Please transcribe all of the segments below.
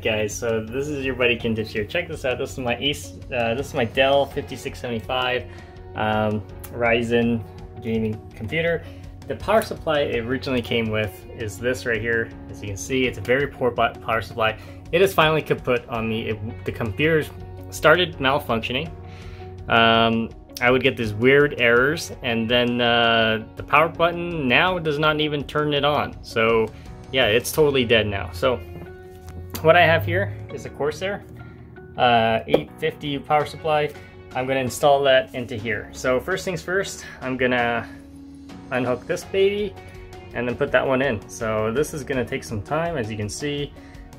guys, so this is your buddy Kindish here. Check this out. This is my Ace. Uh, this is my Dell 5675 um, Ryzen gaming computer. The power supply it originally came with is this right here. As you can see, it's a very poor power supply. It is finally kaput on me. It, the computer started malfunctioning. Um, I would get these weird errors, and then uh, the power button now does not even turn it on. So yeah, it's totally dead now. So what I have here is a Corsair uh, 850 power supply. I'm gonna install that into here. So first things first, I'm gonna unhook this baby and then put that one in. So this is gonna take some time. As you can see,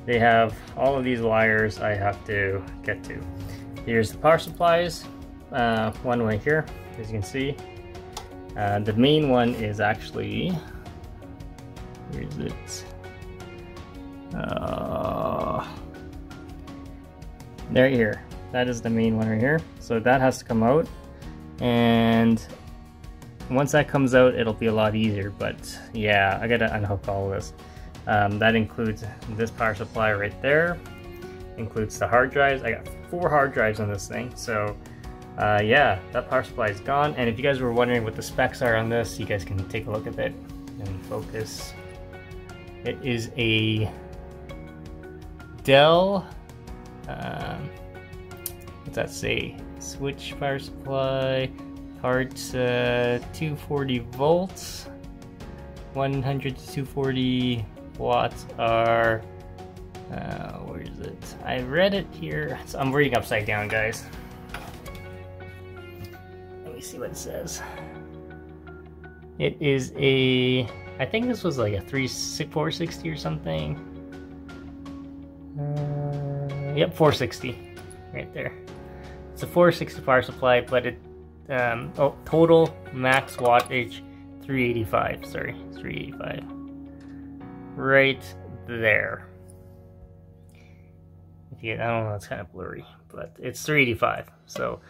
they have all of these wires I have to get to. Here's the power supplies, uh, one way here, as you can see. Uh, the main one is actually, where is it? Uh, there here. That is the main one right here. So that has to come out. And once that comes out, it'll be a lot easier. But yeah, I gotta unhook all this. Um, that includes this power supply right there. Includes the hard drives. I got four hard drives on this thing. So uh, yeah, that power supply is gone. And if you guys were wondering what the specs are on this, you guys can take a look at it and focus. It is a Dell, um, what's that say? Switch power supply, parts uh, 240 volts, 100 to 240 watts are, uh, where is it? I read it here. So I'm reading upside down, guys. Let me see what it says. It is a, I think this was like a 3 460 or something. Uh, yep, 460 right there. It's a 460 power supply, but it um, oh, total max wattage 385. Sorry, 385. Right there. I don't know, it's kind of blurry, but it's 385. So,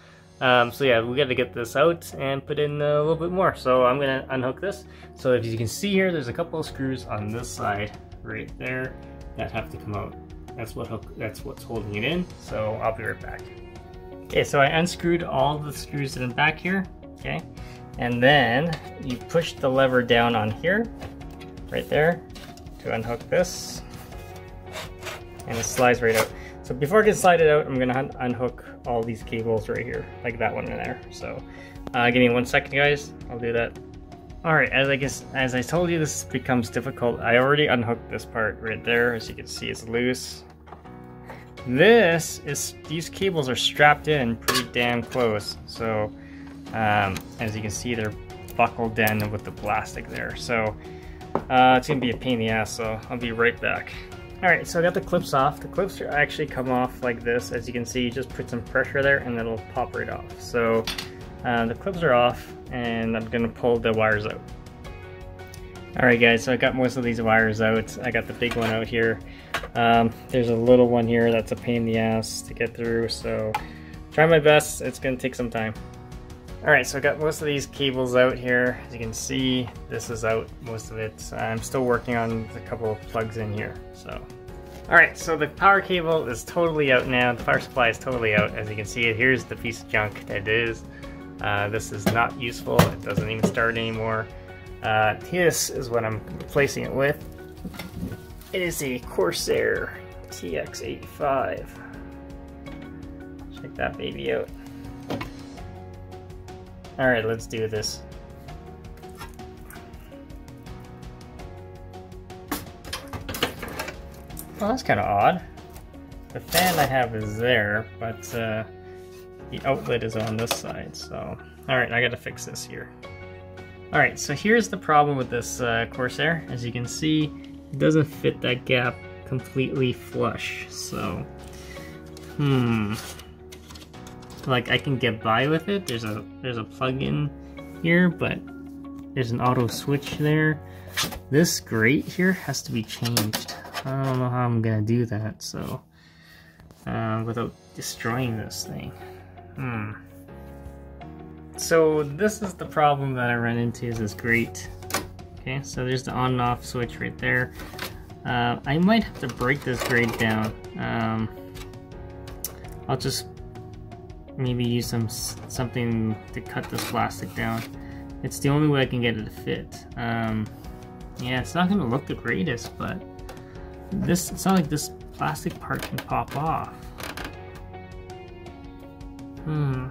um, so yeah, we got to get this out and put in a little bit more. So I'm gonna unhook this. So if you can see here, there's a couple of screws on this side right there that have to come out. That's what hook, that's what's holding it in. So I'll be right back. Okay, so I unscrewed all the screws in the back here. Okay, and then you push the lever down on here, right there, to unhook this, and it slides right out. So before I can slide it out, I'm gonna un unhook all these cables right here, like that one in there. So uh, give me one second, guys. I'll do that. All right, as I guess, as I told you, this becomes difficult. I already unhooked this part right there. As you can see, it's loose. This is, these cables are strapped in pretty damn close. So, um, as you can see, they're buckled in with the plastic there. So, uh, it's gonna be a pain in the ass, so I'll be right back. All right, so I got the clips off. The clips actually come off like this. As you can see, you just put some pressure there and it'll pop right off. So, uh, the clips are off and I'm gonna pull the wires out. Alright guys, so I got most of these wires out. I got the big one out here. Um, there's a little one here that's a pain in the ass to get through, so try my best. It's gonna take some time. Alright, so I got most of these cables out here. As you can see, this is out, most of it. I'm still working on a couple of plugs in here, so. Alright, so the power cable is totally out now. The power supply is totally out. As you can see, here's the piece of junk that it is. Uh, this is not useful. It doesn't even start anymore. Uh, this is what I'm replacing it with. It is a Corsair TX85. Check that baby out. Alright, let's do this. Well, that's kind of odd. The fan I have is there, but uh, the outlet is on this side, so... Alright, I gotta fix this here. Alright, so here's the problem with this uh, Corsair. As you can see, it doesn't fit that gap completely flush, so... Hmm... Like, I can get by with it. There's a there's a plug-in here, but there's an auto switch there. This grate here has to be changed. I don't know how I'm gonna do that, so... Uh, without destroying this thing. Hmm. So this is the problem that I run into is this grate. Okay, so there's the on and off switch right there. Uh, I might have to break this grade down. Um, I'll just maybe use some something to cut this plastic down. It's the only way I can get it to fit. Um, yeah, it's not gonna look the greatest, but this it's not like this plastic part can pop off. Hmm.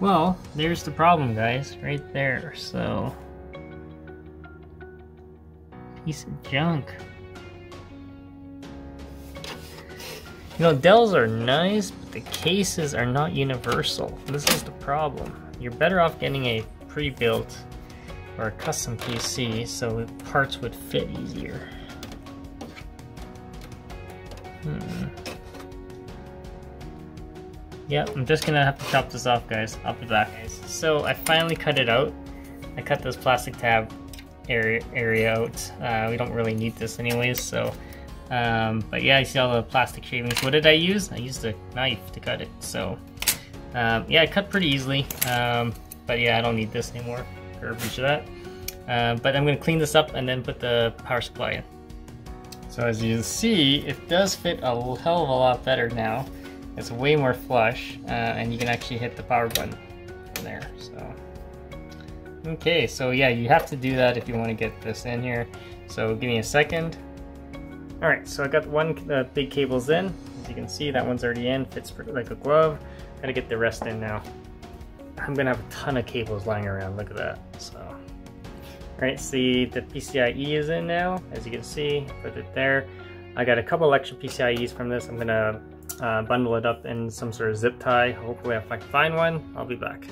Well, there's the problem, guys, right there. So, piece of junk. You know, Dells are nice, but the cases are not universal. This is the problem. You're better off getting a pre-built or a custom PC so parts would fit easier. Hmm. Yep, I'm just gonna have to chop this off, guys. I'll be back. So I finally cut it out. I cut this plastic tab area, area out. Uh, we don't really need this anyways, so um, but yeah, I see all the plastic shavings. What did I use? I used a knife to cut it. So um, yeah, I cut pretty easily. Um, but yeah, I don't need this anymore. Garbage that. Uh, but I'm to clean this up and then put the power supply in. So as you can see, it does fit a hell of a lot better now. It's way more flush, uh, and you can actually hit the power button from there. So, okay, so yeah, you have to do that if you want to get this in here. So give me a second. Alright, so I got one uh, big cables in. As you can see, that one's already in, fits like a glove. Gotta get the rest in now. I'm gonna have a ton of cables lying around, look at that. So, Alright, see the PCIe is in now, as you can see, put it there. I got a couple extra PCIe's from this. I'm gonna uh, bundle it up in some sort of zip tie. Hopefully if I can find one, I'll be back.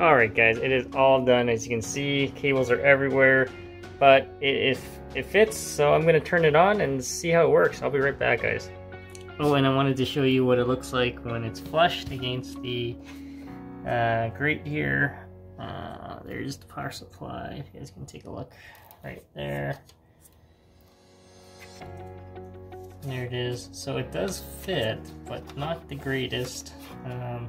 Alright guys, it is all done. As you can see, cables are everywhere but it, it, it fits, so I'm gonna turn it on and see how it works. I'll be right back, guys. Oh, and I wanted to show you what it looks like when it's flushed against the uh, grate here. Uh, there's the power supply. You guys can take a look right there. There it is. So it does fit, but not the greatest. Um,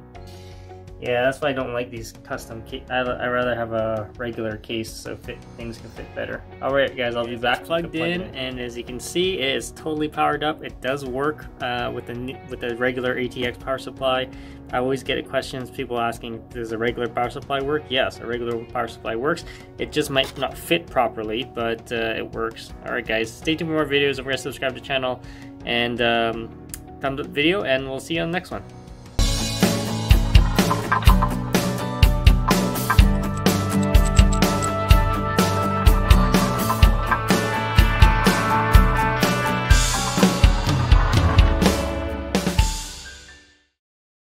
yeah, that's why I don't like these custom case. I, I rather have a regular case so fit, things can fit better. Alright guys, I'll be back plugged in, and as you can see, it is totally powered up. It does work uh, with the with the regular ATX power supply. I always get questions, people asking, does a regular power supply work? Yes, a regular power supply works. It just might not fit properly, but uh, it works. Alright guys, stay tuned for more videos. Forget to subscribe to the channel, and um, thumbs up video, and we'll see you on the next one.